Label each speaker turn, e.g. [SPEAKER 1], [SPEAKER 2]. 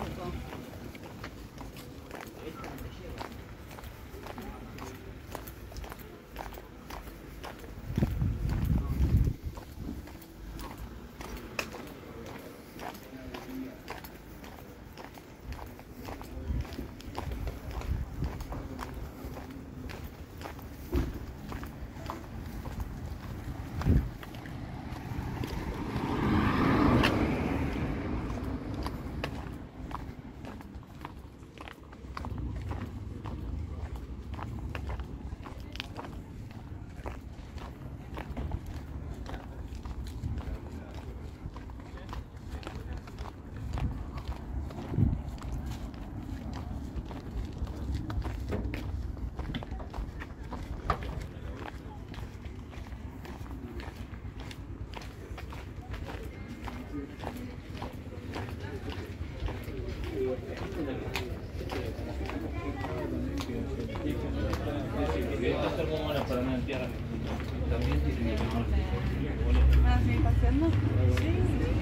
[SPEAKER 1] 成功。
[SPEAKER 2] Ah, sí, paseando. Sí.